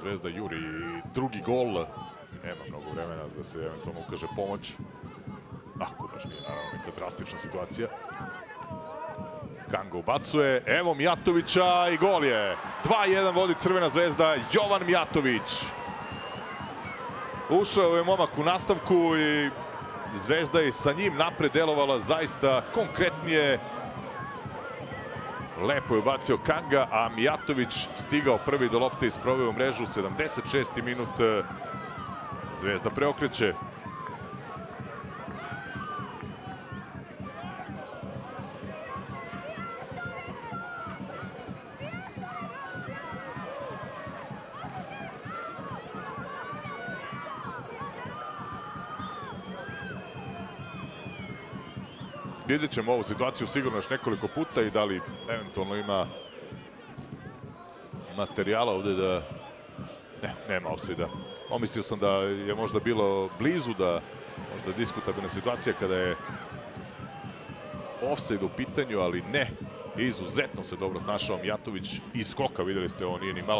Zvezda juri drugi gol. Nema mnogo vremena da se eventualno ukaže pomoć. Ako baš nije naravno neka drastična situacija. Kanga ubacuje, evo Mijatovića i gol je. 2-1 vodi Crvena zvezda, Jovan Mijatović. Ušao je momak u nastavku i Zvezda je sa njim napred delovala zaista konkretnije. Lepo je ubacio Kanga, a Mijatović stigao prvi do lopte i sproveo u mrežu. 76. minut Zvezda preokreće. Vidjet ćemo ovu situaciju sigurno još nekoliko puta i da li eventualno ima materijala ovde da... Ne, nema offside-a. Pomislio sam da je možda bilo blizu da možda diskutabilna situacija kada je offside u pitanju, ali ne. Izuzetno se dobro snašao Mijatović iz skoka, videli ste, ovo nije ni malo